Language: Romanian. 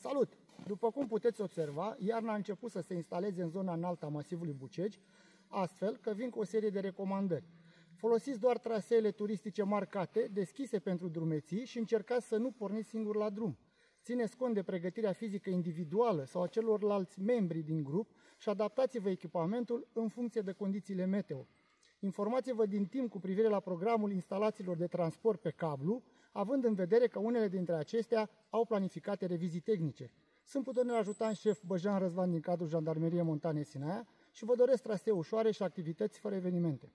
Salut! După cum puteți observa, iarna a început să se instaleze în zona înaltă a masivului Bucegi, astfel că vin cu o serie de recomandări. Folosiți doar traseele turistice marcate, deschise pentru drumeții și încercați să nu porniți singur la drum. Țineți cont de pregătirea fizică individuală sau a celorlalți membri din grup și adaptați-vă echipamentul în funcție de condițiile meteo. Informați-vă din timp cu privire la programul instalațiilor de transport pe cablu, având în vedere că unele dintre acestea au planificate revizii tehnice. Sunt puternic ajutant șef Băjan Răzvan din cadrul Jandarmeriei Montane Sinaia și vă doresc trasee ușoare și activități fără evenimente.